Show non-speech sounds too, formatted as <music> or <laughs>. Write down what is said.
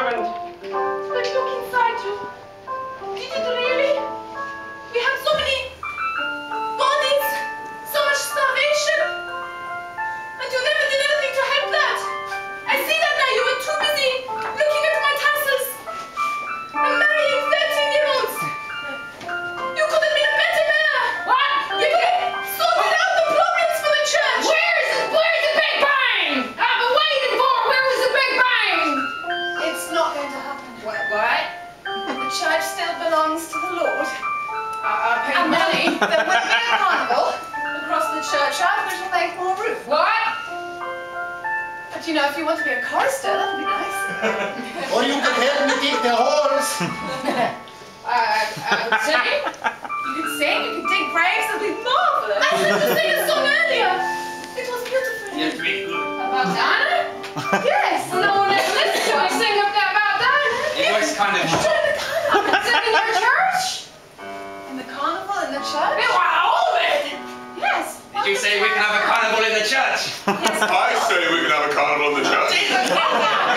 servant. But look inside you. Did it really? Church still belongs to the Lord. I, I paid And money. then there will be a carnival across the churchyard which will make more room. What? But you know, if you want to be a chorister, that would be nice. <laughs> Or you could help me dig the holes. I, I, I would say. You can sing, you can dig graves, that'll be marvelous. I heard you sing a song earlier. It was beautiful. Yes, very good. About Donna? Yes. No one ever listened to me sing up that about Donna. It was kind of. In the church? Wow, all of it. Yes. Did you say we can have a carnival in the church? Yes. I say we can have a carnival in the church. God.